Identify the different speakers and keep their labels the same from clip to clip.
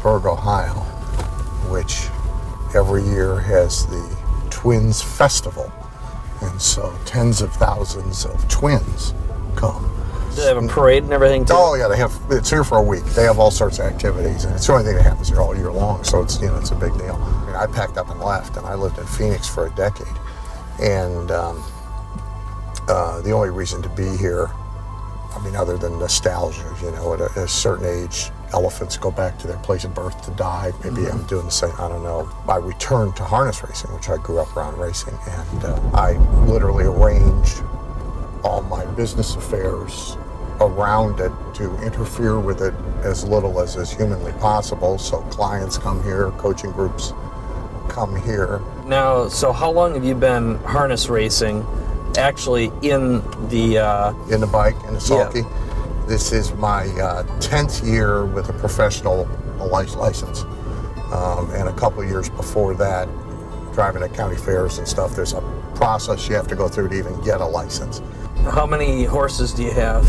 Speaker 1: Twinsburg, Ohio, which every year has the Twins Festival. And so tens of thousands of twins come.
Speaker 2: Do they have a parade and everything too?
Speaker 1: Oh yeah, they have. It's here for a week. They have all sorts of activities, and it's the only thing that happens here all year long. So it's you know it's a big deal. I, mean, I packed up and left, and I lived in Phoenix for a decade, and um, uh, the only reason to be here, I mean, other than nostalgia, you know, at a, at a certain age, elephants go back to their place of birth to die. Maybe I'm doing the same. I don't know. I returned to harness racing, which I grew up around racing, and uh, I literally arranged all my business affairs around it to interfere with it as little as is humanly possible. So clients come here, coaching groups come here.
Speaker 2: Now, so how long have you been harness racing? Actually, in the uh,
Speaker 1: in the bike in the sulky. This is my uh, 10th year with a professional lic- license. Um, and a couple years before that, driving at county fairs and stuff, there's a process you have to go through to even get a license.
Speaker 2: how many horses do you have?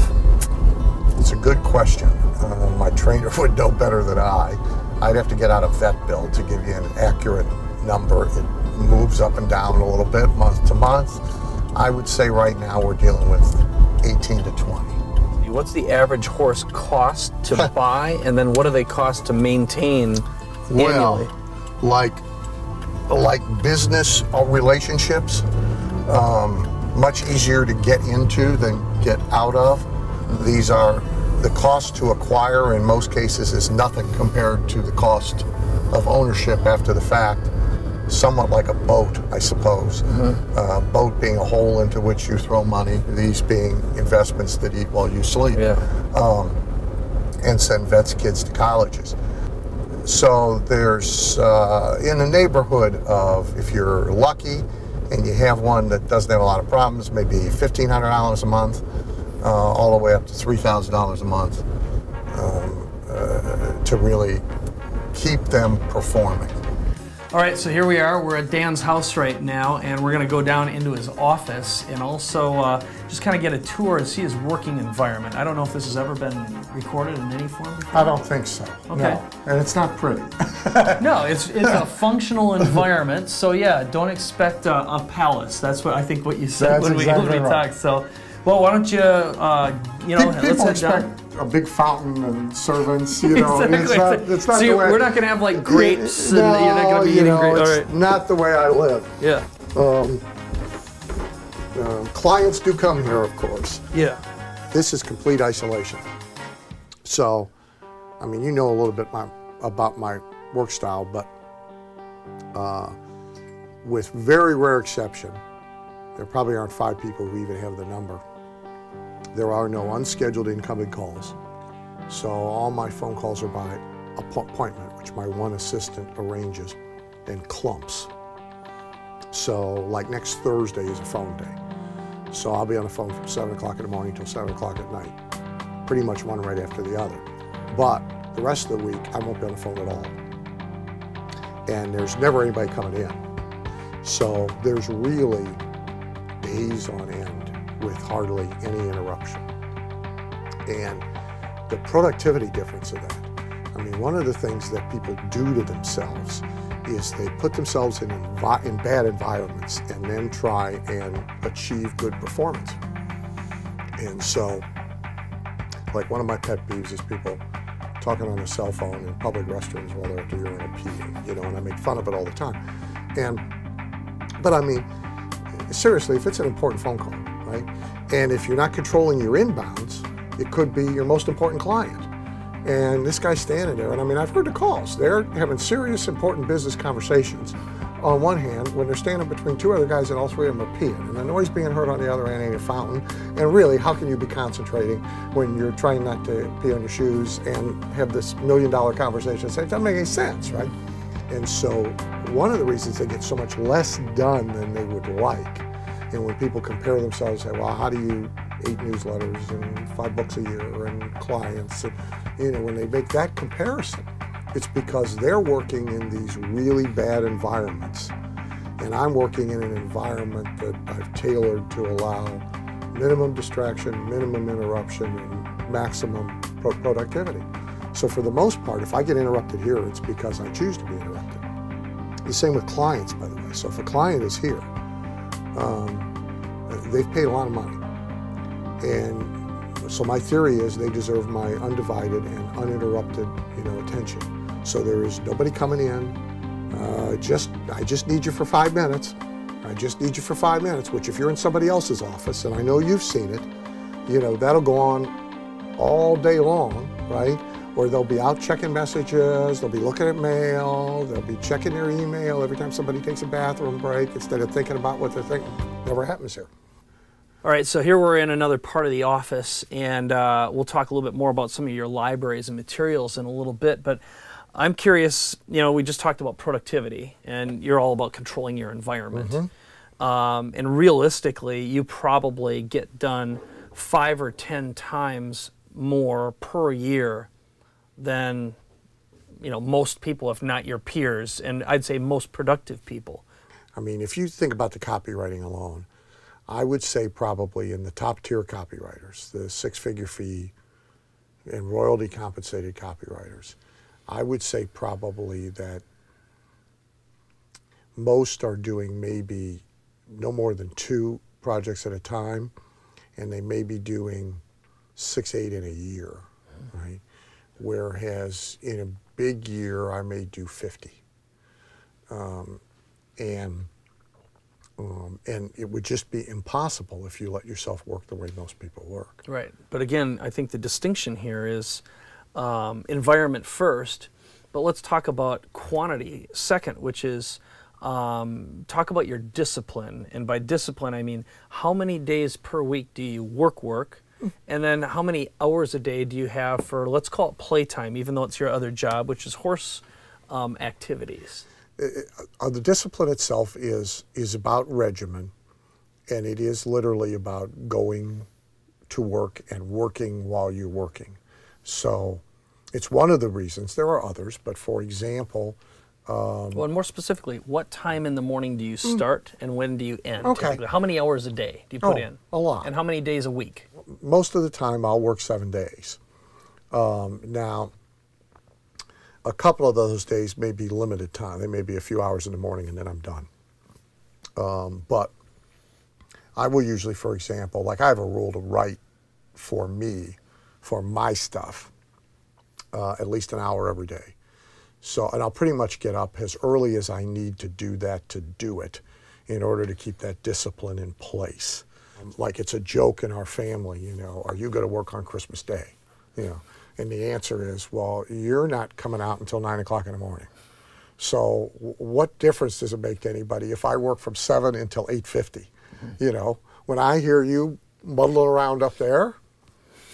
Speaker 1: It's a good question. Uh, my trainer would know better than I. I'd have to get out a vet bill to give you an accurate number. It moves up and down a little bit month to month. I would say right now we're dealing with 18 to 20.
Speaker 2: What's the average horse cost to buy, and then what do they cost to maintain
Speaker 1: Well,
Speaker 2: annually?
Speaker 1: like like business relationships, um, much easier to get into than get out of. These are the cost to acquire in most cases is nothing compared to the cost of ownership after the fact. Somewhat like a boat, I suppose. Uh, boat being a hole into which you throw money. These being investments that eat while you sleep
Speaker 2: Yeah.
Speaker 1: and send vets kids to colleges. So there's uh, in the neighborhood of if you're lucky and you have one that doesn't have a lot of problems, maybe fifteen hundred dollars a month, uh, all the way up to three thousand dollars a month um, uh, to really keep them performing.
Speaker 3: All right, so here we are. We're at Dan's house right now, and we're going to go down into his office and also uh, just kind of get a tour and see his working environment. I don't know if this has ever been recorded in any form before.
Speaker 1: I don't think so.
Speaker 3: Okay.
Speaker 1: No. And it's not pretty.
Speaker 3: No, it's it's a functional environment. So yeah, don't expect a, a palace. That's what I think what you said
Speaker 1: That's
Speaker 3: when we
Speaker 1: exactly
Speaker 3: when we
Speaker 1: right.
Speaker 3: talked. So, well, why don't you uh, you know
Speaker 1: Pe-
Speaker 3: let's
Speaker 1: People
Speaker 3: head down.
Speaker 1: A big fountain and servants, you know. and It's not, it's not
Speaker 3: so
Speaker 1: the
Speaker 3: you-
Speaker 1: way
Speaker 3: we're not going to have like grapes, and
Speaker 1: no,
Speaker 3: you're not going to be
Speaker 1: you
Speaker 3: eating
Speaker 1: know,
Speaker 3: grapes.
Speaker 1: It's
Speaker 3: right.
Speaker 1: not the way I live.
Speaker 3: Yeah.
Speaker 1: Um, clients do come here, of course.
Speaker 3: Yeah.
Speaker 1: This is complete isolation. So, I mean, you know a little bit my, about my work style, but uh, with very rare exception, there probably aren't five people who even have the number. There are no unscheduled incoming calls. So all my phone calls are by appointment, which my one assistant arranges in clumps. So like next Thursday is a phone day. So I'll be on the phone from 7 o'clock in the morning till 7 o'clock at night. Pretty much one right after the other. But the rest of the week, I won't be on the phone at all. And there's never anybody coming in. So there's really days on end with hardly any interruption. And the productivity difference of that. I mean, one of the things that people do to themselves is they put themselves in, envi- in bad environments and then try and achieve good performance. And so, like one of my pet peeves is people talking on a cell phone in public restrooms while they're the urinal peeing, you know, and I make fun of it all the time. And, but I mean, seriously, if it's an important phone call, right? And if you're not controlling your inbounds, it could be your most important client. And this guy's standing there, and I mean, I've heard the calls. They're having serious, important business conversations on one hand when they're standing between two other guys and all three of them are peeing. And the noise being heard on the other end ain't a fountain. And really, how can you be concentrating when you're trying not to pee on your shoes and have this million dollar conversation? It doesn't make any sense, right? And so, one of the reasons they get so much less done than they would like, and when people compare themselves, say, well, how do you eight newsletters and five books a year and clients, and you know, when they make that comparison, it's because they're working in these really bad environments, and I'm working in an environment that I've tailored to allow minimum distraction, minimum interruption, and maximum pro- productivity. So for the most part, if I get interrupted here, it's because I choose to be interrupted. The same with clients, by the way. So if a client is here, um, they've paid a lot of money. And so my theory is they deserve my undivided and uninterrupted, you know, attention. So there is nobody coming in. Uh, just I just need you for five minutes. I just need you for five minutes. Which if you're in somebody else's office, and I know you've seen it, you know that'll go on all day long, right? Or they'll be out checking messages, they'll be looking at mail, they'll be checking their email every time somebody takes a bathroom break instead of thinking about what they're thinking. Never happens here.
Speaker 3: All right, so here we're in another part of the office, and uh, we'll talk a little bit more about some of your libraries and materials in a little bit. But I'm curious, you know, we just talked about productivity, and you're all about controlling your environment.
Speaker 1: Mm-hmm.
Speaker 3: Um, and realistically, you probably get done five or ten times more per year than you know most people, if not your peers, and I'd say most productive people.
Speaker 1: I mean, if you think about the copywriting alone, I would say probably in the top tier copywriters, the six figure fee and royalty compensated copywriters, I would say probably that most are doing maybe no more than two projects at a time, and they may be doing six, eight in a year, right? Whereas in a big year, I may do 50. Um, and um, and it would just be impossible if you let yourself work the way most people work.
Speaker 3: Right. But again, I think the distinction here is um, environment first, but let's talk about quantity second, which is um, talk about your discipline. And by discipline, I mean how many days per week do you work work? And then how many hours a day do you have for, let's call it playtime, even though it's your other job, which is horse um, activities?
Speaker 1: uh, the discipline itself is is about regimen, and it is literally about going to work and working while you're working. So, it's one of the reasons. There are others, but for example, um,
Speaker 3: well, and more specifically, what time in the morning do you start and when do you end?
Speaker 1: Okay.
Speaker 3: typically? How many hours a day do you put
Speaker 1: Oh,
Speaker 3: in?
Speaker 1: a lot.
Speaker 3: And how many days a week?
Speaker 1: most of the time I'll work seven days. Um, now, a couple of those days may be limited time. They may be a few hours in the morning and then I'm done. Um, but I will usually, for example, like I have a rule to write for me, for my stuff, uh, at least an hour every day. So, and I'll pretty much get up as early as I need to do that to do it in order to keep that discipline in place. Like it's a joke in our family, you know, are you going to work on Christmas Day? You know, and the answer is, well, you're not coming out until nine o'clock in the morning. So, what difference does it make to anybody if I work from seven until eight You know, when I hear you muddling around up there,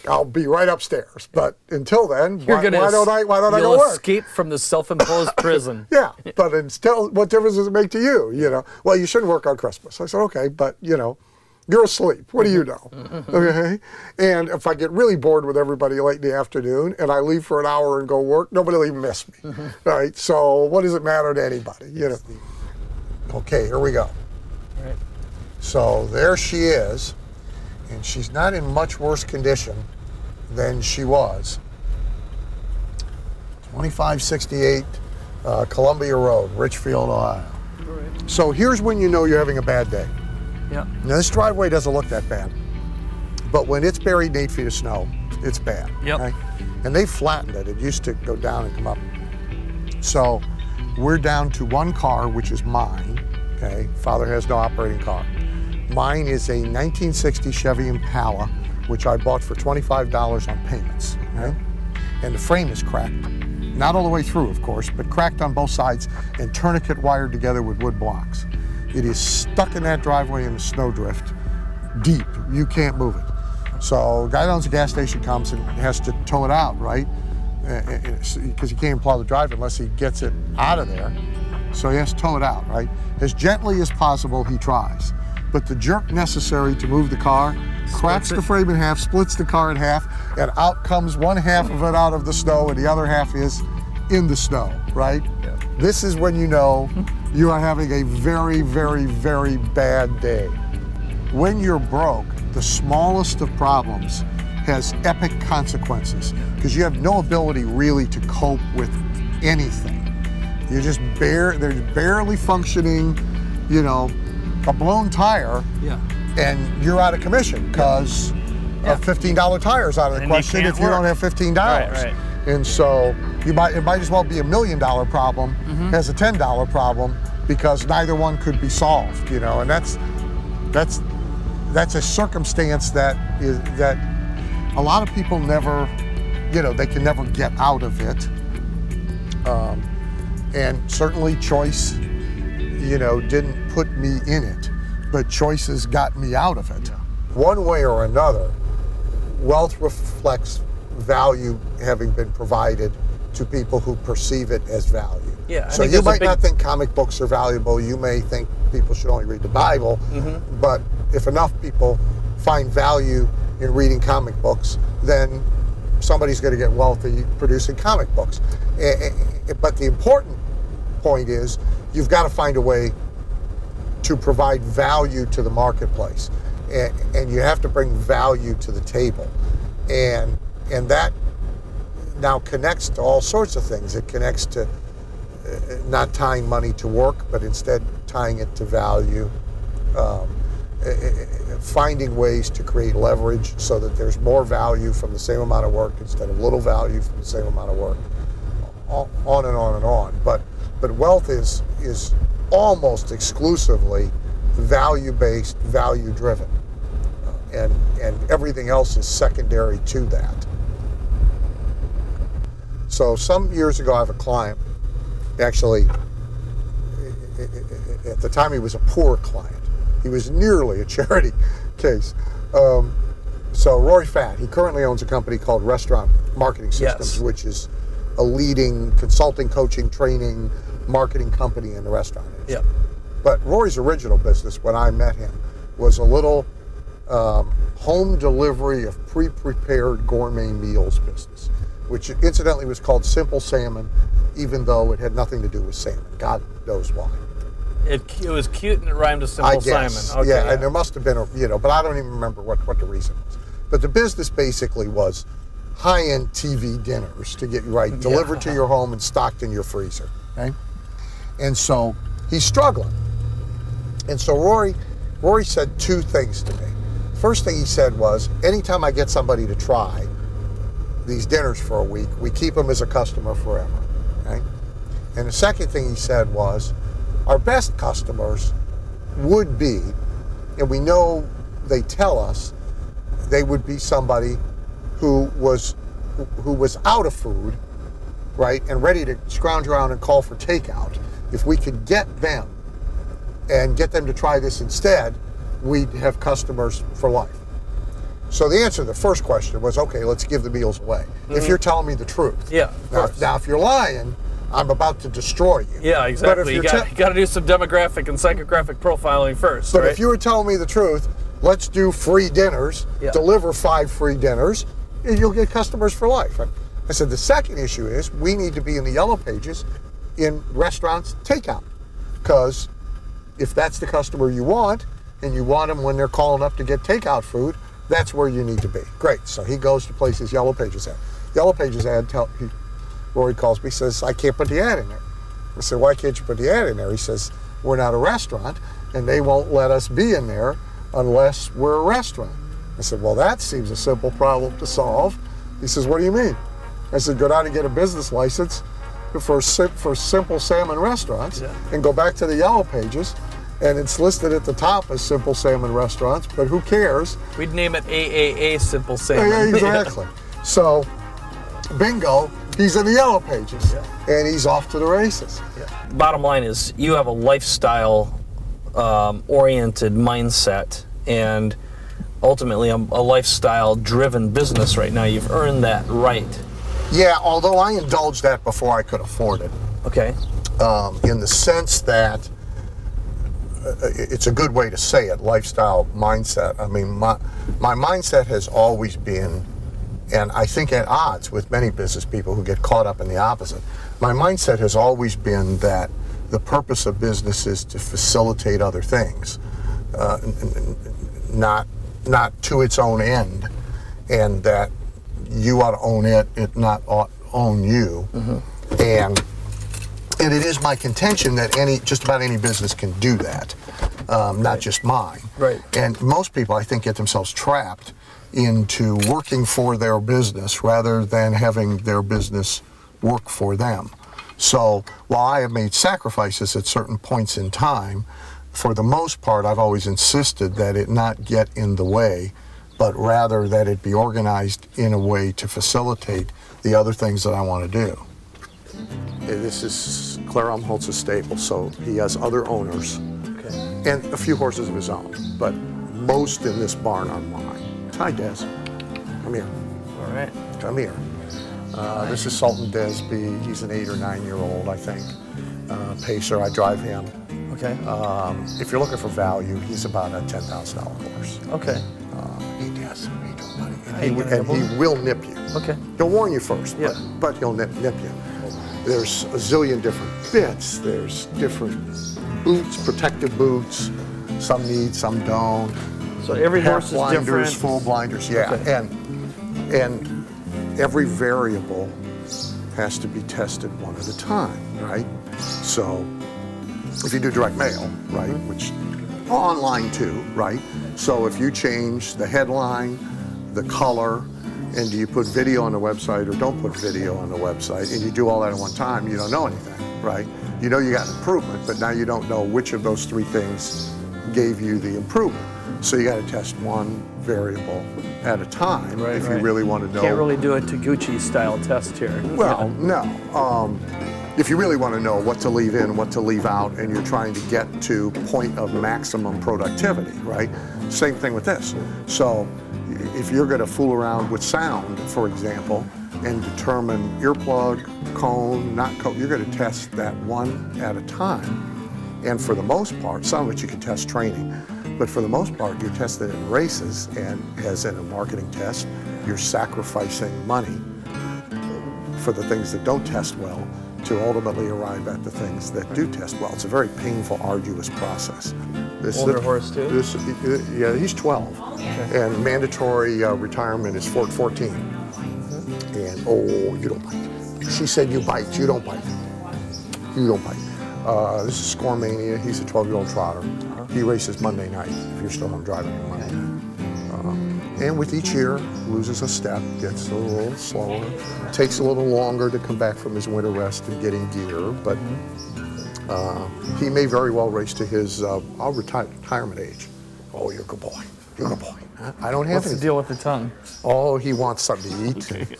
Speaker 1: I'll be right upstairs. But until then, why, why don't I? Why don't I go work?
Speaker 3: escape from the self-imposed prison.
Speaker 1: Yeah, but until what difference does it make to you? You know, well, you shouldn't work on Christmas. I said, okay, but you know, you're asleep. What do you mm-hmm. know? Okay, and if I get really bored with everybody late in the afternoon and I leave for an hour and go work, nobody will even miss me, mm-hmm. right? So what does it matter to anybody? You know. Okay, here we go.
Speaker 3: Right.
Speaker 1: So there she is, and she's not in much worse condition than she was. 2568 uh, Columbia Road, Richfield, Ohio. So here's when you know you're having a bad day.
Speaker 3: Yeah.
Speaker 1: Now this driveway doesn't look that bad, but when it's buried in eight feet of snow, it's bad.
Speaker 3: Yep.
Speaker 1: right? And they flattened it. It used to go down and come up. So we're down to one car, which is mine. Okay, father has no operating car. Mine is a 1960 Chevy Impala, which I bought for $25 on payments. Okay? And the frame is cracked. Not all the way through, of course, but cracked on both sides and tourniquet wired together with wood blocks. It is stuck in that driveway in a snowdrift, deep. You can't move it. So, guy owns a gas station comes and has to tow it out, right? Because he can't plow the drive unless he gets it out of there. So he has to tow it out, right? As gently as possible, he tries. But the jerk necessary to move the car cracks the frame in half, splits the car in half, and out comes one half of it out of the snow, and the other half is in the snow, right?
Speaker 3: Yeah.
Speaker 1: This is when you know you are having a very, very, very bad day. When you're broke, the smallest of problems has epic consequences because you have no ability really to cope with anything. You're just bare, they're barely functioning, you know, a blown tire,
Speaker 3: Yeah.
Speaker 1: and you're out of commission because
Speaker 3: Yeah.
Speaker 1: a $15 tire is out of the
Speaker 3: And
Speaker 1: question
Speaker 3: can't
Speaker 1: if you don't have $15.
Speaker 3: Right, right.
Speaker 1: And so you might it might as well be a million dollar problem
Speaker 3: Mm-hmm.
Speaker 1: as a ten dollar problem because neither one could be solved, you know, and that's that's that's a circumstance that is that a lot of people never, you know, they can never get out of it. Um, and certainly choice, you know, didn't put me in it, but choices got me out of it. One way or another, wealth reflects value having been provided to people who perceive it as value.
Speaker 2: Yeah, I
Speaker 1: so you might
Speaker 2: big-
Speaker 1: not think comic books are valuable. You may think people should only read the Bible.
Speaker 2: Mm-hmm.
Speaker 1: But if enough people find value in reading comic books, then somebody's going to get wealthy producing comic books. But the important point is you've got to find a way to provide value to the marketplace. And, and you have to bring value to the table. And and that now connects to all sorts of things. It connects to uh, not tying money to work but instead tying it to value. Um, finding ways to create leverage so that there's more value from the same amount of work instead of little value from the same amount of work. On and on and on. But but wealth is is almost exclusively value based, value driven, and and everything else is secondary to that. So some years ago, I have a client. Actually, at the time, he was a poor client. He was nearly a charity case. Um, so Rory Fatt, he currently owns a company called Restaurant Marketing Systems,
Speaker 2: Yes.
Speaker 1: which is a leading consulting, coaching, training, marketing company in the restaurant industry.
Speaker 2: Yeah.
Speaker 1: But Rory's original business, when I met him, was a little um, home delivery of pre-prepared gourmet meals business, which incidentally was called Simple Salmon, even though it had nothing to do with salmon. God knows why.
Speaker 2: It, it was cute and it rhymed with Simple
Speaker 1: I guess.
Speaker 2: Simon. Okay,
Speaker 1: yeah, and there must have been a, you know, but I don't even remember what, what the reason was. But the business basically was high-end TV dinners to get you right, delivered to your home and stocked in your freezer. Okay, and so he's struggling. And so Rory, Rory said two things to me. First thing he said was, anytime I get somebody to try these dinners for a week, we keep them as a customer forever. Okay? And the second thing he said was, our best customers would be, and we know they tell us, they would be somebody who was who was out of food, right, and ready to scrounge around and call for takeout. If we could get them and get them to try this instead, we'd have customers for life. So the answer to the first question was, okay, let's give the meals away. If mm-hmm. you're telling me the truth.
Speaker 2: Yeah,
Speaker 1: Now, now, if you're lying, I'm about to destroy you.
Speaker 2: Yeah, exactly. You got,
Speaker 1: te-
Speaker 2: got to do some demographic and psychographic profiling first,
Speaker 1: But
Speaker 2: right?
Speaker 1: if you were telling me the truth, let's do free dinners,
Speaker 2: Yeah.
Speaker 1: deliver five free dinners, you'll get customers for life. I said the second issue is we need to be in the yellow pages in restaurants takeout. Because if that's the customer you want, and you want them when they're calling up to get takeout food, that's where you need to be. Great. So he goes to places Yellow Pages ad. Yellow Pages ad tell he, Rory calls me, says, I can't put the ad in there. I said, Why can't you put the ad in there? He says, We're not a restaurant, and they won't let us be in there unless we're a restaurant. I said, Well, that seems a simple problem to solve. He says, What do you mean? I said, Go down and get a business license for for simple salmon restaurants,
Speaker 2: Yeah.
Speaker 1: and go back to the yellow pages, and it's listed at the top as simple salmon restaurants. But who cares?
Speaker 2: We'd name it AAA Simple Salmon.
Speaker 1: yeah, exactly. So, bingo, he's in the yellow pages, and he's off to the races. Yeah.
Speaker 2: Bottom line is, you have a lifestyle um, oriented mindset and ultimately a, a lifestyle driven business right now. You've earned that right.
Speaker 1: Yeah, although I indulged that before I could afford it,
Speaker 2: Okay.
Speaker 1: um, in the sense that uh, it's a good way to say it lifestyle mindset. I mean, my, my mindset has always been, and I think at odds with many business people who get caught up in the opposite, my mindset has always been that the purpose of business is to facilitate other things, uh, not, not to its own end. and that you ought to own it, it not ought own you. And and it is my contention that any just about any business can do that, um, not just mine.
Speaker 2: Right.
Speaker 1: And most people, I think, get themselves trapped into working for their business rather than having their business work for them. So while I have made sacrifices at certain points in time, for the most part, I've always insisted that it not get in the way, but rather that it be organized in a way to facilitate the other things that I want to do. This is Claire Umholtz's stable, so he has other owners
Speaker 2: Okay.
Speaker 1: and a few horses of his own, but most in this barn are mine. Hi, Des. Come here.
Speaker 2: All right.
Speaker 1: Come here. Uh, this is Sultan Desby. He's an eight or nine year old, I think. Uh, pacer. I drive him.
Speaker 2: Okay.
Speaker 1: Um, if you're looking for value, he's about a ten thousand dollar horse.
Speaker 2: okay.
Speaker 1: Uh, he does. He doing, buddy? And, he,
Speaker 2: you
Speaker 1: w-
Speaker 2: gonna
Speaker 1: and he will nip you.
Speaker 2: Okay.
Speaker 1: He'll warn you first,
Speaker 2: Yeah.
Speaker 1: but, but he'll nip, nip you. There's a zillion different bits. There's different boots, protective boots. Some need, some don't.
Speaker 2: So every
Speaker 1: Half
Speaker 2: horse is
Speaker 1: blinders,
Speaker 2: different.
Speaker 1: full blinders, yeah.
Speaker 2: Okay.
Speaker 1: And and every variable has to be tested one at a time, right? So if you do direct mail, right,
Speaker 2: Mm-hmm.
Speaker 1: which online too, right? So if you change the headline, the color, and do you put video on the website or don't put video on the website, and you do all that at one time, you don't know anything, right? You know you got an improvement, but now you don't know which of those three things gave you the improvement. So you got to test one variable at a time
Speaker 2: Right,
Speaker 1: if you really want to know.
Speaker 3: Can't really do a Taguchi style test here.
Speaker 1: Well, no. Um, if you really want to know what to leave in, what to leave out, and you're trying to get to point of maximum productivity, right? Same thing with this. So if you're going to fool around with sound, for example, and determine earplug, cone, not cone, you're going to test that one at a time. And for the most part, some of it you can test training, but for the most part, you're tested in races, and as in a marketing test, you're sacrificing money for the things that don't test well to ultimately arrive at the things that do test well. It's a very painful, arduous process. This
Speaker 2: Older horse, too?
Speaker 1: This, yeah, he's 12, and mandatory uh, retirement is 14. And oh, you don't bite. She said you bite. You don't bite. You don't bite. Uh, this is Scoremania. He's a 12-year-old trotter. He races Monday night. If you're still home driving on Monday. And with each year, loses a step, gets a little slower, takes a little longer to come back from his winter rest and get in gear. But uh, he may very well race to his uh, I'll retire, retirement age. Oh, you're a good boy. You're a good boy. I don't have
Speaker 3: What's the deal with the tongue?
Speaker 1: Oh, he wants something to eat.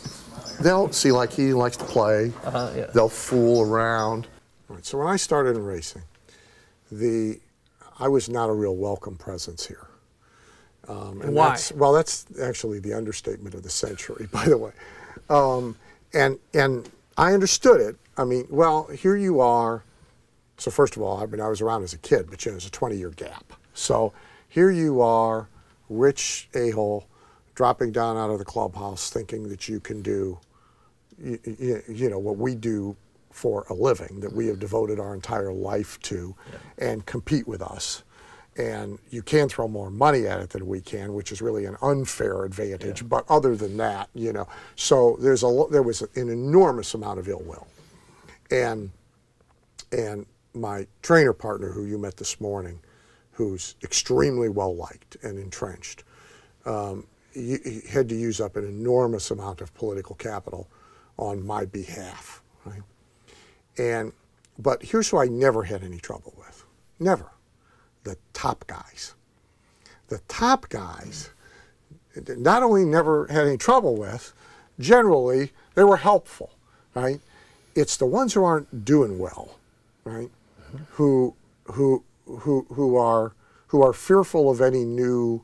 Speaker 1: They'll see, like he likes to play.
Speaker 2: Uh-huh, yeah.
Speaker 1: They'll fool around. All right, so when I started in racing, the I was not a real welcome presence here. Um, and
Speaker 3: Why?
Speaker 1: That's, well, that's actually the understatement of the century, by the way. Um, and and I understood it. I mean, well, here you are. So first of all, I mean, I was around as a kid, but you know, there's a 20-year gap. So here you are, rich a-hole, dropping down out of the clubhouse, thinking that you can do, you, you, you know, what we do for a living, that we have devoted our entire life to, and compete with us. And you can throw more money at it than we can, which is really an unfair advantage. But other than that, you know, so there's a there was an enormous amount of ill will, and and my trainer partner, who you met this morning, who's extremely well liked and entrenched, um, he, he had to use up an enormous amount of political capital on my behalf, right? And but here's who I never had any trouble with, never, the top guys. The top guys, not only never had any trouble with, generally they were helpful, right? It's the ones who aren't doing well, right? Who who who who are who are fearful of any new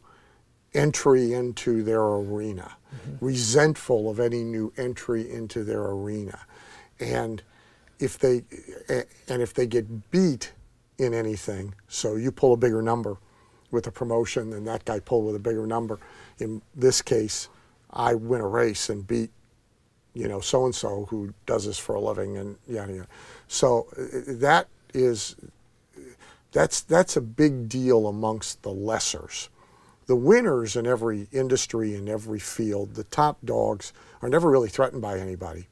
Speaker 1: entry into their arena, mm-hmm. resentful of any new entry into their arena, and if they and if they get beat in anything, so you pull a bigger number with a promotion than that guy pulled with a bigger number. In this case, I win a race and beat you know, so and so who does this for a living and yada yada. So uh, that is that's that's a big deal amongst the lessers, the winners in every industry, in every field, the top dogs, are never really threatened by anybody.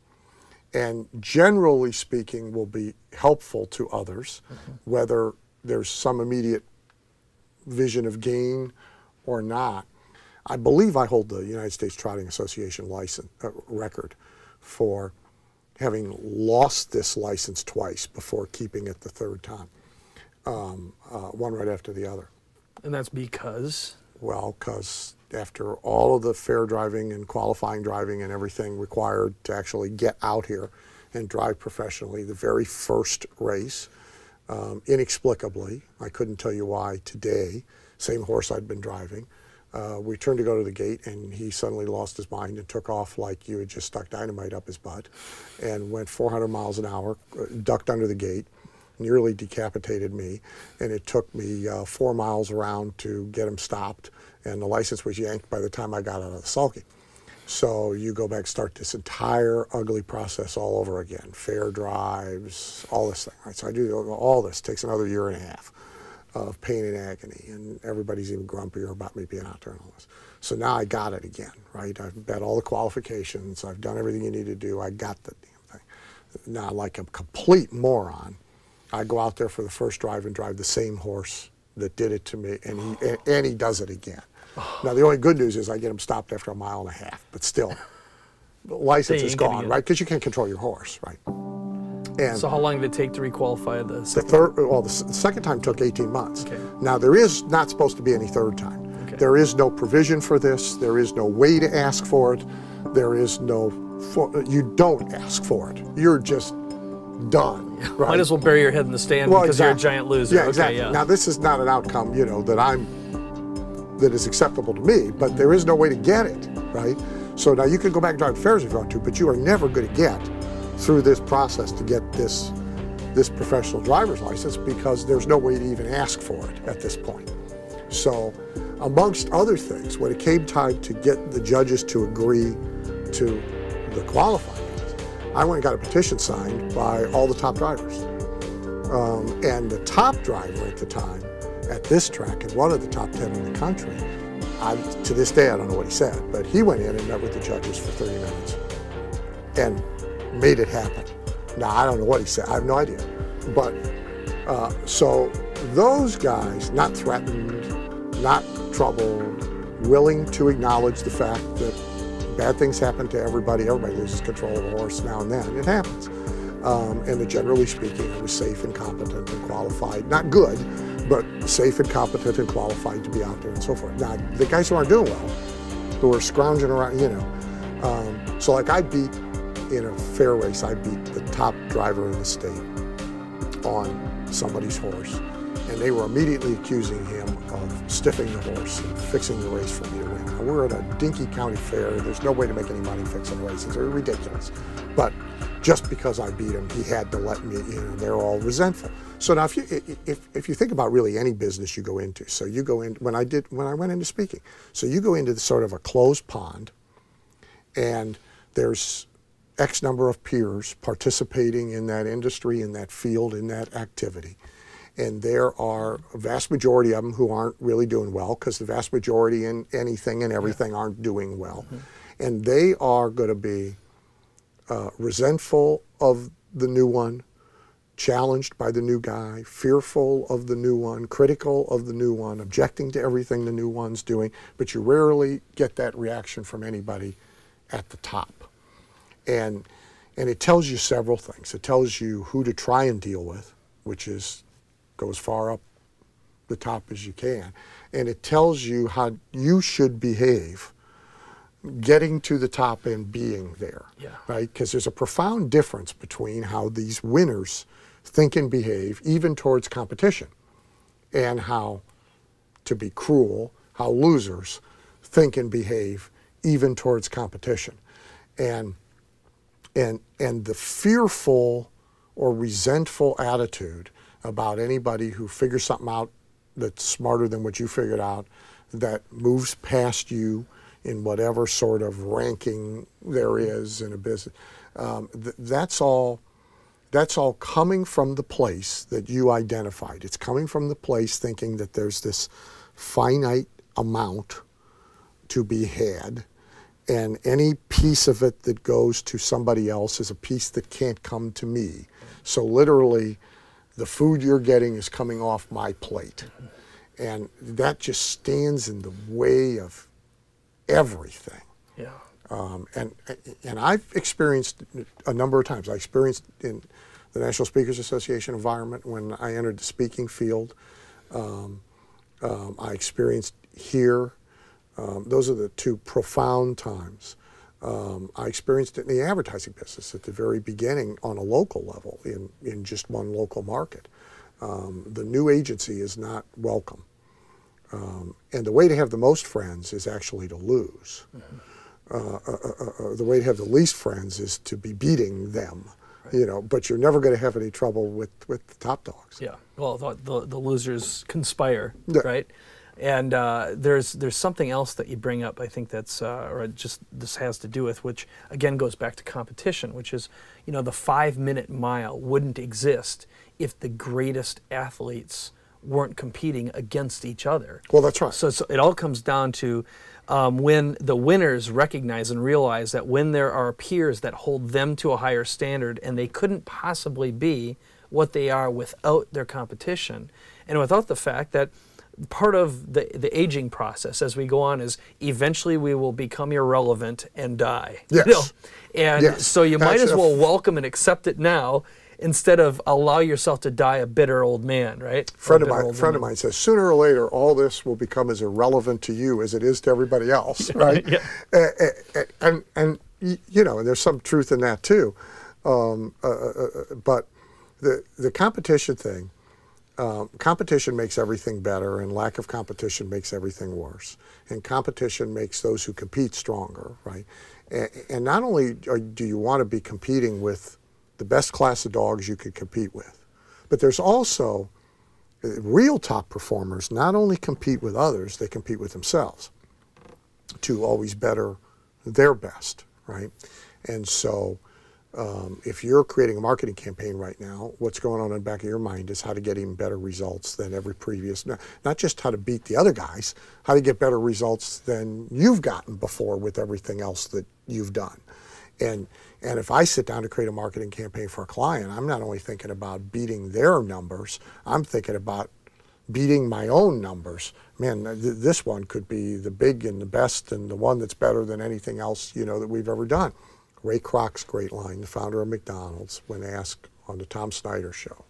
Speaker 1: And generally speaking, will be helpful to others, whether there's some immediate vision of gain or not. I believe I hold the United States Trotting Association license uh, record for having lost this license twice before keeping it the third time, um, uh, one right after the other.
Speaker 3: And that's because
Speaker 1: Well, because after all of the fair driving and qualifying driving and everything required to actually get out here and drive professionally, the very first race, um, inexplicably, I couldn't tell you why today, same horse I'd been driving, uh, we turned to go to the gate and he suddenly lost his mind and took off like you had just stuck dynamite up his butt and went 400 miles an hour, uh, ducked under the gate, nearly decapitated me. And it took me uh, four miles around to get him stopped. And the license was yanked by the time I got out of the sulky. So you go back, start this entire ugly process all over again. Fair drives, all this thing. Right? So I do all this. Takes another year and a half of pain and agony, and everybody's even grumpier about me being out there and all this. So now I got it again, right? I've bet all the qualifications. I've done everything you need to do. I got the damn thing. Now, like a complete moron, I go out there for the first drive and drive the same horse that did it to me, and he and, and he does it again. Now the only good news is I get him stopped after a mile and a half, but still, the license is gone, right? Because you can't control your horse, right? And
Speaker 3: so how long did it take to requalify the
Speaker 1: the third, well, the the second time took 18 months.
Speaker 3: Okay.
Speaker 1: Now there is not supposed to be any third time.
Speaker 3: Okay.
Speaker 1: There is no provision for this. There is no way to ask for it. There is no, for, you don't ask for it. You're just done. Right?
Speaker 3: Might as well bury your head in the stand because you're a giant loser.
Speaker 1: Yeah,
Speaker 3: okay,
Speaker 1: exactly.
Speaker 3: yeah.
Speaker 1: Now this is not an outcome, you know, that I'm that is acceptable to me, but there is no way to get it, right? So now you can go back and drive fairs if you want to, but you are never going to get through this process to get this this professional driver's license because there's no way to even ask for it at this point. So, amongst other things, when it came time to get the judges to agree to the qualifying, I went and got a petition signed by all the top drivers. Um, and the top driver at the time at this track, and one of the top 10 in the country, I, to this day I don't know what he said, but he went in and met with the judges for 30 minutes and made it happen. Now, I don't know what he said, I have no idea. But uh, so those guys, not threatened, not troubled, willing to acknowledge the fact that bad things happen to everybody, everybody loses control of a horse now and then, it happens. Um, and generally speaking, I was safe and competent and qualified, not good, but safe and competent and qualified to be out there and so forth. Now, the guys who aren't doing well, who are scrounging around, you know, um, so like I beat in a fair race, I beat the top driver in the state on somebody's horse. And they were immediately accusing him of stiffing the horse and fixing the race for me to win. We're at a dinky county fair. There's no way to make any money fixing races. They're ridiculous. But just because I beat him, he had to let me, know, they're all resentful. So now if you, if, if you think about really any business you go into, so you go in, when I did, when I went into speaking, so you go into the sort of a closed pond and there's X number of peers participating in that industry, in that field, in that activity. And there are a vast majority of them who aren't really doing well because the vast majority in anything and everything aren't doing well. And they are going to be uh, resentful of the new one, challenged by the new guy, fearful of the new one, critical of the new one, objecting to everything the new one's doing. But you rarely get that reaction from anybody at the top. And, and it tells you several things. It tells you who to try and deal with, which is go as far up the top as you can. And it tells you how you should behave getting to the top and being there.
Speaker 3: Yeah.
Speaker 1: Right? Because there's a profound difference between how these winners think and behave, even towards competition, and how, to be cruel, how losers think and behave, even towards competition. And and and the fearful or resentful attitude about anybody who figures something out that's smarter than what you figured out, that moves past you in whatever sort of ranking there is in a business. Um, th- that's all. That's all coming from the place that you identified. It's coming from the place thinking that there's this finite amount to be had, and any piece of it that goes to somebody else is a piece that can't come to me. So literally, the food you're getting is coming off my plate. And that just stands in the way of everything.
Speaker 2: Yeah.
Speaker 1: Um, and and I've experienced a number of times. I experienced in the National Speakers Association environment when I entered the speaking field. Um, um, I experienced here. Um, those are the two profound times. Um, I experienced it in the advertising business at the very beginning on a local level in, in just one local market. Um, the new agency is not welcome. Um, and the way to have the most friends is actually to lose. Mm-hmm. Uh, uh, uh, uh, the way to have the least friends is to be beating them. Right. You know, but you're never going to have any trouble with, with the top dogs.
Speaker 3: Yeah. Well, the, the, the losers conspire, yeah. right? And uh, there's there's something else that you bring up. I think that's uh, or just this has to do with which again goes back to competition, which is you know the five minute mile wouldn't exist if the greatest athletes weren't competing against each other.
Speaker 1: Well, that's right.
Speaker 3: So, so it all comes down to um, when the winners recognize and realize that when there are peers that hold them to a higher standard and they couldn't possibly be what they are without their competition and without the fact that part of the, the aging process as we go on is eventually we will become irrelevant and die.
Speaker 1: Yes. You know?
Speaker 3: And yes. so you might as well welcome and accept it now instead of allow yourself to die a bitter old man, right?
Speaker 1: Friend of mine, friend of mine says sooner or later all this will become as irrelevant to you as it is to everybody else, right? yeah. and, and, and you know, and there's some truth in that too. Um, uh, uh, uh, but the the competition thing um, competition makes everything better, and lack of competition makes everything worse. And competition makes those who compete stronger, right? And, and not only are, do you want to be competing with the best class of dogs you could compete with, but there's also uh, real top performers not only compete with others, they compete with themselves to always better their best, right? And so um, if you're creating a marketing campaign right now, what's going on in the back of your mind is how to get even better results than every previous, not just how to beat the other guys, how to get better results than you've gotten before with everything else that you've done. And, and if I sit down to create a marketing campaign for a client, I'm not only thinking about beating their numbers, I'm thinking about beating my own numbers. Man, th this one could be the big and the best and the one that's better than anything else, you know, that we've ever done. Ray Kroc's great line, the founder of McDonald's, when asked on the Tom Snyder show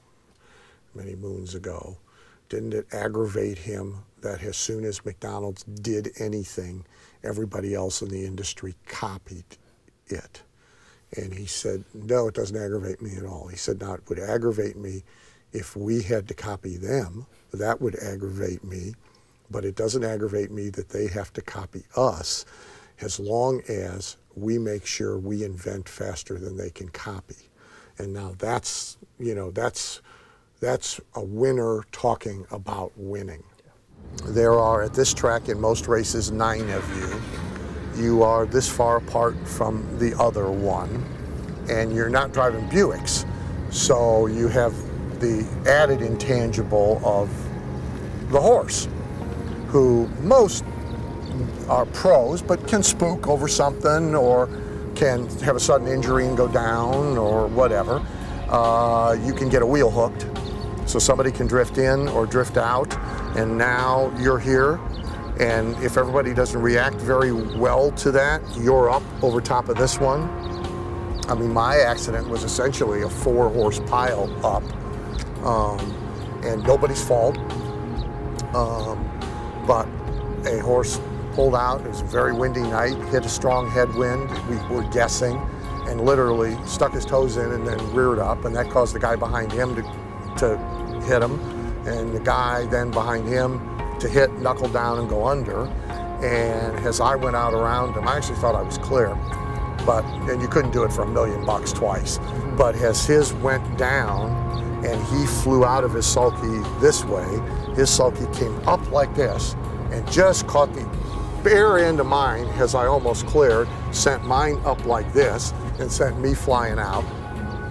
Speaker 1: many moons ago, didn't it aggravate him that as soon as McDonald's did anything, everybody else in the industry copied it? And he said, no, it doesn't aggravate me at all. He said, no, it would aggravate me if we had to copy them. That would aggravate me, but it doesn't aggravate me that they have to copy us as long as we make sure we invent faster than they can copy. And now that's, you know, that's, that's a winner talking about winning. There are at this track in most races nine of you. You are this far apart from the other one, and you're not driving Buicks. So you have the added intangible of the horse, who most are pros, but can spook over something or can have a sudden injury and go down or whatever. Uh, you can get a wheel hooked, so somebody can drift in or drift out, and now you're here. And if everybody doesn't react very well to that, you're up over top of this one. I mean, my accident was essentially a four horse pile up, um, and nobody's fault. Um, but a horse pulled out. It was a very windy night, hit a strong headwind. We were guessing and literally stuck his toes in and then reared up, and that caused the guy behind him to, to hit him, and the guy then behind him to hit, knuckle down, and go under. And as I went out around him, I actually thought I was clear, but and you couldn't do it for a million bucks twice. But as his went down and he flew out of his sulky this way, his sulky came up like this and just caught the bare end of mine, as I almost cleared, sent mine up like this and sent me flying out.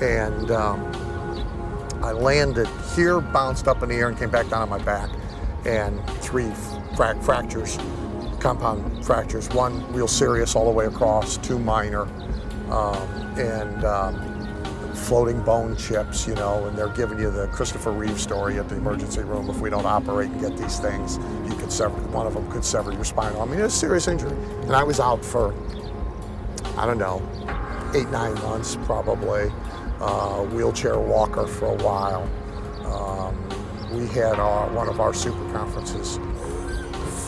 Speaker 1: And um, I landed here, bounced up in the air, and came back down on my back. and three fra- fractures, compound fractures. One real serious all the way across, two minor, um, and um, floating bone chips, you know, and they're giving you the Christopher Reeve story at the emergency room. If we don't operate and get these things, you could sever, one of them could sever your spinal. I mean, it's a serious injury. And I was out for, I don't know, eight, nine months probably, uh, wheelchair walker for a while. Um, we had our, one of our super conferences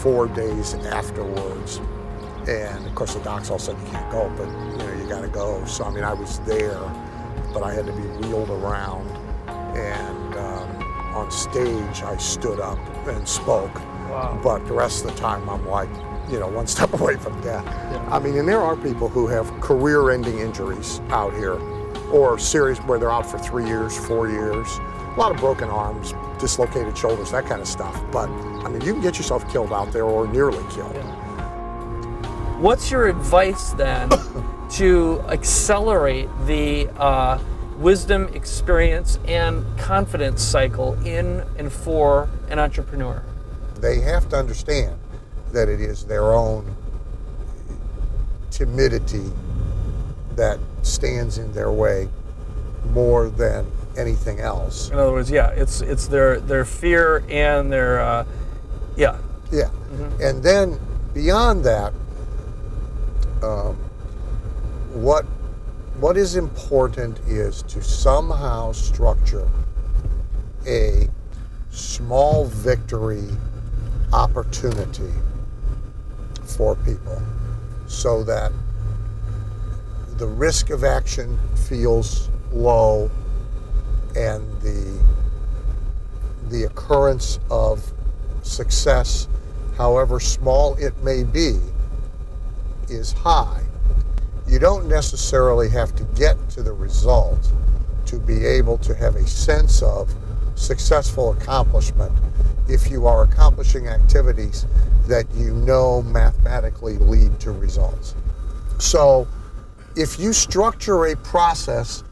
Speaker 1: four days afterwards. And of course, the docs all said you can't go, but you know you got to go. So I mean, I was there, but I had to be wheeled around. And um, on stage, I stood up and spoke.
Speaker 3: Wow.
Speaker 1: But the rest of the time, I'm like, you know, one step away from death. I mean, and there are people who have career-ending injuries out here, or serious where they're out for three years, four years. A lot of broken arms, dislocated shoulders, that kind of stuff. But I mean, you can get yourself killed out there, or nearly killed.
Speaker 2: What's your advice then to accelerate the uh, wisdom, experience, and confidence cycle in and for an entrepreneur?
Speaker 1: They have to understand that it is their own timidity that stands in their way more than anything else.
Speaker 2: In other words, yeah, it's it's their their fear and their uh, yeah.
Speaker 1: Yeah. And then beyond that, um, what what is important is to somehow structure a small victory opportunity for people so that the risk of action feels low and the the occurrence of success however small it may be is high you don't necessarily have to get to the result to be able to have a sense of successful accomplishment if you are accomplishing activities that you know mathematically lead to results. So, if you structure a process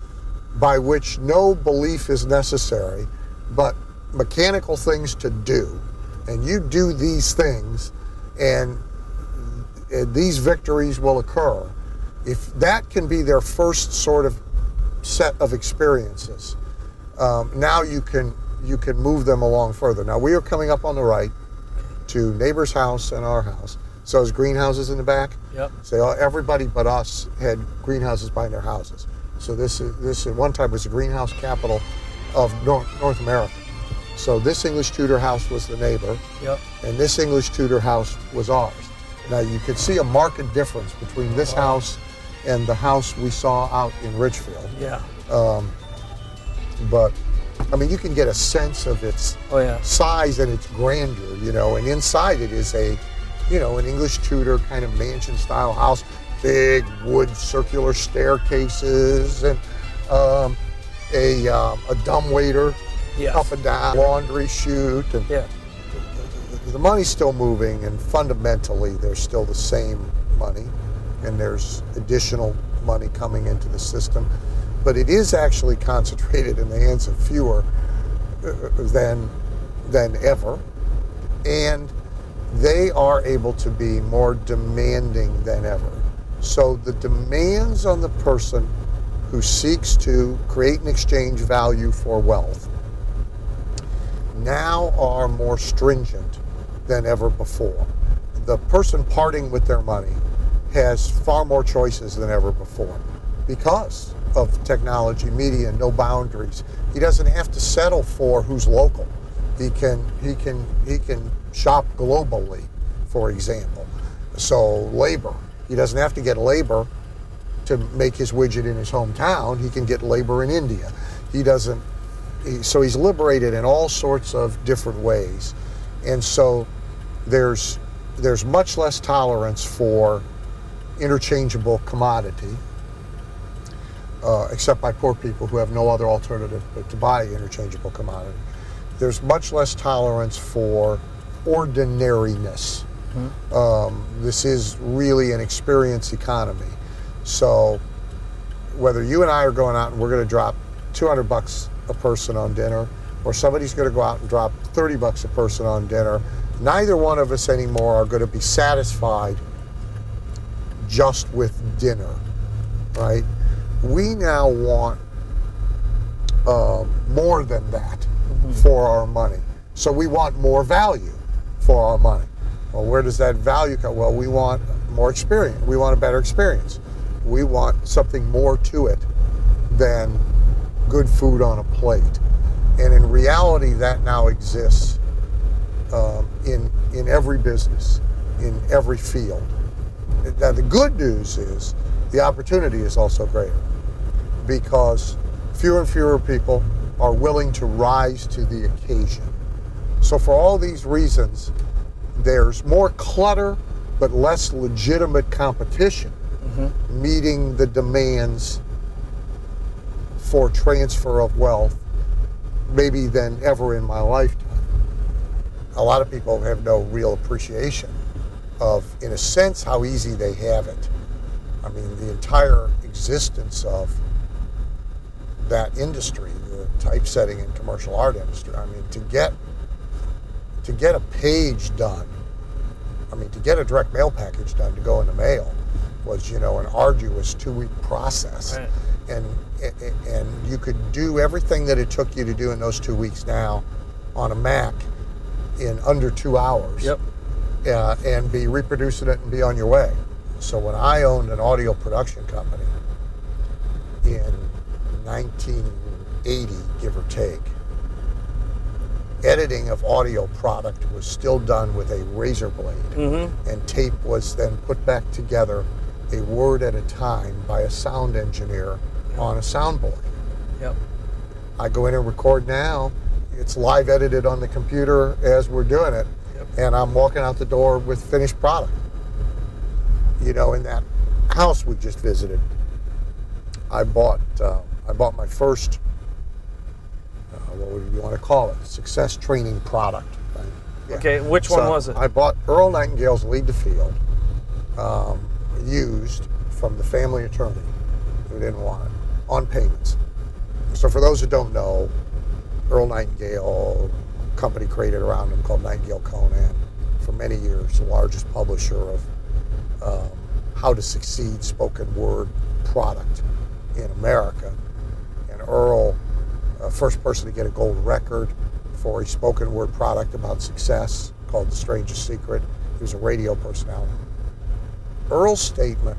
Speaker 1: by which no belief is necessary, but mechanical things to do, and you do these things, and uh, these victories will occur, if that can be their first sort of set of experiences, um, now you can you can move them along further. Now we are coming up on the right to neighbor's house and our house. So there's greenhouses in the back.
Speaker 2: Yep.
Speaker 1: So everybody but us had greenhouses behind their houses. So this is this at one time was the greenhouse capital of North, North America. So this English Tudor house was the neighbor,
Speaker 2: Yep.
Speaker 1: and this English Tudor house was ours. Now you could see a marked difference between this house and the house we saw out in Richfield.
Speaker 2: Yeah.
Speaker 1: But I mean, you can get a sense of its
Speaker 2: Oh yeah.
Speaker 1: size and its grandeur, you know, and inside it is a, you know, an English Tudor kind of mansion style house, big wood circular staircases and um, a, um, a dumbwaiter
Speaker 2: Yes.
Speaker 1: up and down, laundry chute, and
Speaker 2: Yeah.
Speaker 1: the money's still moving, and fundamentally, there's still the same money, and there's additional money coming into the system, but it is actually concentrated in the hands of fewer uh, than than ever, and they are able to be more demanding than ever. So the demands on the person who seeks to create and exchange value for wealth now are more stringent than ever before. The person parting with their money has far more choices than ever before because of technology, media, no boundaries. He doesn't have to settle for who's local. He can he can he can shop globally, for example. So labor, he doesn't have to get labor to make his widget in his hometown. He can get labor in India. He doesn't he- so he's liberated in all sorts of different ways and so there's there's much less tolerance for interchangeable commodity uh, except by poor people who have no other alternative but to buy interchangeable commodity. There's much less tolerance for ordinariness. Um, this is really an experience economy. So whether you and I are going out and we're going to drop 200 bucks a person on dinner, or somebody's going to go out and drop 30 bucks a person on dinner. Neither one of us anymore are going to be satisfied just with dinner, right? We now want uh, more than that for our money. So we want more value for our money. Well, where does that value come? Well, we want more experience. We want a better experience. We want something more to it than good food on a plate. And in reality, that now exists um, in in every business, in every field. Now, the good news is the opportunity is also greater because fewer and fewer people are willing to rise to the occasion. So, for all these reasons, there's more clutter but less legitimate competition mm-hmm. meeting the demands for transfer of wealth maybe than ever in my lifetime. A lot of people have no real appreciation of, in a sense, how easy they have it. I mean, the entire existence of that industry, the typesetting and commercial art industry. I mean, to get to get a page done, I mean, to get a direct mail package done to go in the mail was, you know, an arduous two-week process.
Speaker 2: Right.
Speaker 1: And and you could do everything that it took you to do in those two weeks now on a Mac in under two hours
Speaker 2: Yep.
Speaker 1: Uh, and be reproducing it and be on your way. So when I owned an audio production company in 1980, give or take, editing of audio product was still done with a razor blade,
Speaker 2: Mm-hmm.
Speaker 1: and tape was then put back together a word at a time by a sound engineer on a soundboard.
Speaker 2: Yep.
Speaker 1: I go in and record now. It's live edited on the computer as we're doing it,
Speaker 2: Yep.
Speaker 1: And I'm walking out the door with finished product. You know, in that house we just visited, I bought uh, I bought my first uh, what would you want to call it success training product. Right? Yeah.
Speaker 2: Okay, which one was it?
Speaker 1: I bought Earl Nightingale's Lead the Field, um, used from the family attorney who didn't want it, on payments. So for those who don't know, Earl Nightingale, company created around him called Nightingale-Conant, for many years, the largest publisher of um, how to succeed spoken word product in America. And Earl, uh, first person to get a gold record for a spoken word product about success called The Strangest Secret. He was a radio personality. Earl's statement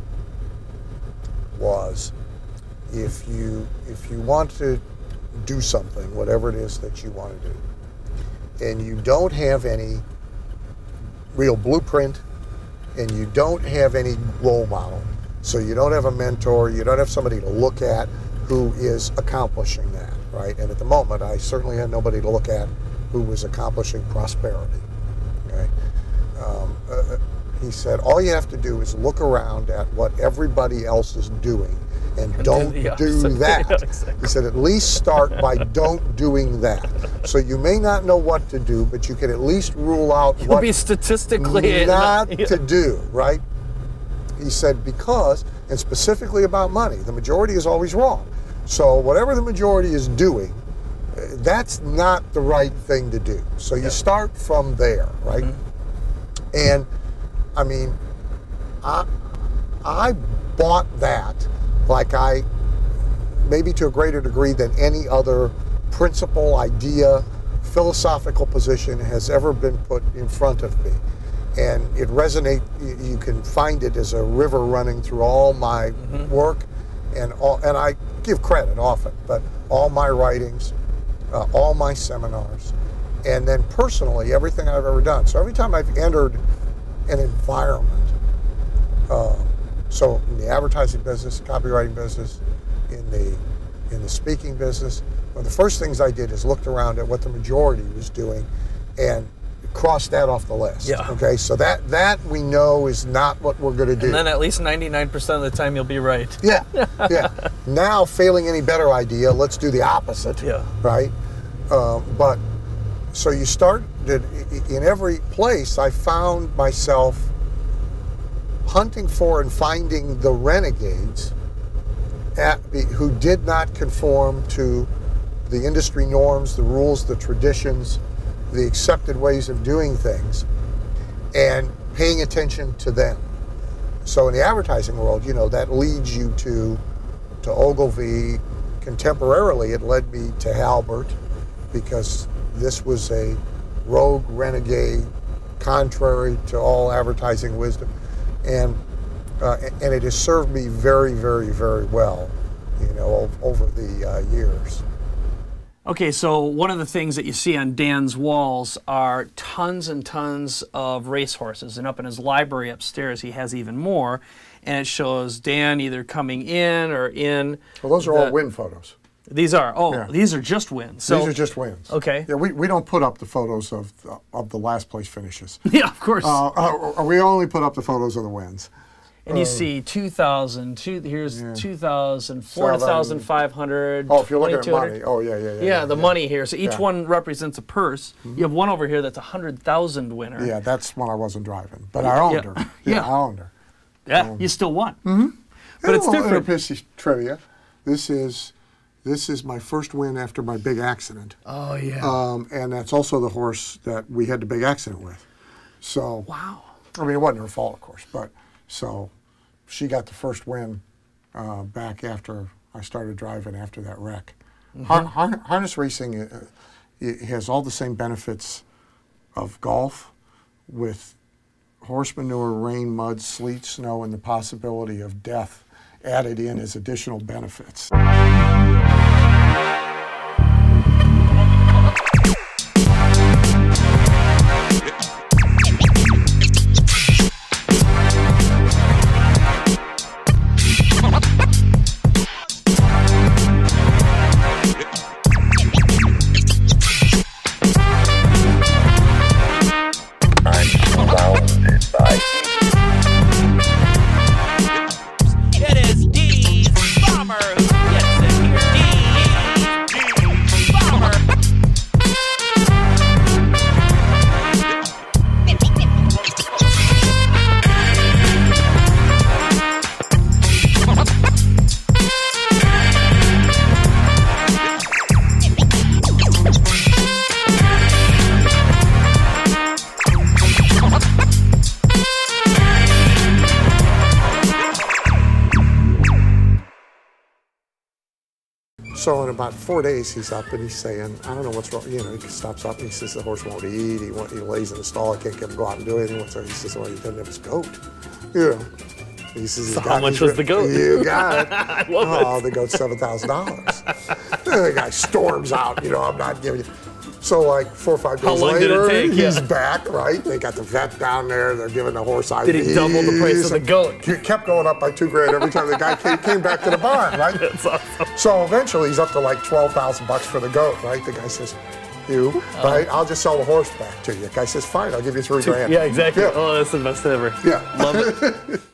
Speaker 1: was if you if you want to do something, whatever it is that you want to do, and you don't have any real blueprint and you don't have any role model, so you don't have a mentor, you don't have somebody to look at who is accomplishing that, right? And at the moment, I certainly had nobody to look at who was accomplishing prosperity. Okay, um, uh, he said all you have to do is look around at what everybody else is doing, and
Speaker 2: do
Speaker 1: don't
Speaker 2: the
Speaker 1: do
Speaker 2: opposite.
Speaker 1: that.
Speaker 2: Yeah, exactly.
Speaker 1: He said at least start by don't doing that. So you may not know what to do, but you can at least rule out
Speaker 2: You'll
Speaker 1: what
Speaker 2: be statistically
Speaker 1: not
Speaker 2: yeah.
Speaker 1: to do, right? He said, because, and specifically about money, the majority is always wrong. So whatever the majority is doing, uh, that's not the right thing to do. So you start from there, right? And I mean, I, I bought that like I, maybe to a greater degree than any other principle, idea, philosophical position has ever been put in front of me. And it resonates, you can find it as a river running through all my work and all, and I give credit often, but all my writings, uh, all my seminars, and then personally, everything I've ever done. So every time I've entered an environment, uh, so in the advertising business, copywriting business, in the in the speaking business, one of the first things I did is looked around at what the majority was doing, and crossed that off the list.
Speaker 2: Yeah.
Speaker 1: Okay, so that that we know is not what we're going to do.
Speaker 2: And then at least 99% of the time you'll be right.
Speaker 1: Yeah, yeah. now, failing any better idea, let's do the opposite.
Speaker 2: Yeah.
Speaker 1: Right. Um, but so you start that in every place. I found myself hunting for and finding the renegades at, who did not conform to the industry norms, the rules, the traditions, the accepted ways of doing things, and paying attention to them. So in the advertising world, you know, that leads you to to Ogilvy. Contemporarily, it led me to Halbert because this was a rogue renegade, contrary to all advertising wisdom, and uh, and it has served me very, very, very well, you know, over the uh, years.
Speaker 3: Okay, so one of the things that you see on Dan's walls are tons and tons of racehorses, and up in his library upstairs, he has even more, and it shows Dan either coming in or in.
Speaker 1: Well, those are
Speaker 3: the-
Speaker 1: all wind photos.
Speaker 3: These are oh,
Speaker 1: Yeah.
Speaker 3: these are just wins. So
Speaker 1: These are just wins.
Speaker 3: Okay.
Speaker 1: Yeah, we, we don't put up the photos of the, of the last place finishes.
Speaker 3: yeah, of course.
Speaker 1: Uh, uh, we only put up the photos of the wins.
Speaker 3: and you see 2,000, two, here's
Speaker 1: Yeah.
Speaker 3: 2,000,
Speaker 1: Seven.
Speaker 3: 4,500.
Speaker 1: Oh, if you're looking at money, oh yeah, yeah, yeah.
Speaker 3: Yeah, the money here. So each
Speaker 1: Yeah.
Speaker 3: One represents a purse. You have one over here that's a hundred thousand winner.
Speaker 1: Yeah, that's when I wasn't driving, but I owned
Speaker 3: Yeah.
Speaker 1: her.
Speaker 3: Yeah.
Speaker 1: Yeah, I owned her.
Speaker 3: Yeah, you still won. Mm-hmm. But
Speaker 1: And
Speaker 3: it's
Speaker 1: a little
Speaker 3: different.
Speaker 1: interpisty trivia. This is this is my first win after my big accident,
Speaker 3: Oh yeah.
Speaker 1: um, and that's also the horse that we had the big accident with. So
Speaker 3: wow.
Speaker 1: I mean, it wasn't her fault, of course, but so she got the first win uh, back after I started driving after that wreck. Har- har- harness racing uh, has all the same benefits of golf with horse manure, rain, mud, sleet, snow, and the possibility of death added in as additional benefits.
Speaker 4: I'm
Speaker 1: about four days, he's up and he's saying, I don't know what's wrong. You know, he stops up and he says the horse won't eat. He, won't, he lays in the stall. I can't get him to go out and do anything. So he says, well, he doesn't have his goat. You know. He says,
Speaker 2: So how much was the goat?
Speaker 1: You got it.
Speaker 2: I love
Speaker 1: oh,
Speaker 2: it.
Speaker 1: the goat's seven thousand dollars. the guy storms out. You know, I'm not giving you. So like four or five days
Speaker 2: How long did it
Speaker 1: later, he's
Speaker 2: Yeah.
Speaker 1: back. Right? They got the vet down there. They're giving the horse IVs.
Speaker 2: Did he double the price of the goat?
Speaker 1: He kept going up by two grand every time the guy came, came back to the barn. Right?
Speaker 2: That's awesome.
Speaker 1: So eventually he's up to like 12,000 bucks for the goat, right? The guy says, you, uh-huh. right? I'll just sell the horse back to you. The guy says, fine, I'll give you three grand.
Speaker 2: Yeah, exactly.
Speaker 1: Yeah.
Speaker 2: Oh, that's the best ever.
Speaker 1: Yeah.
Speaker 2: Love it.